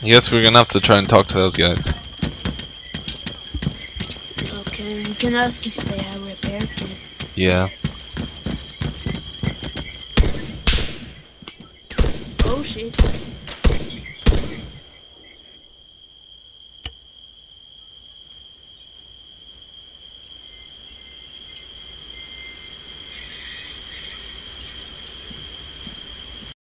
Yes, we're gonna have to try and talk to those guys. Okay, we can ask if they have repair kit. Yeah. Oh shit.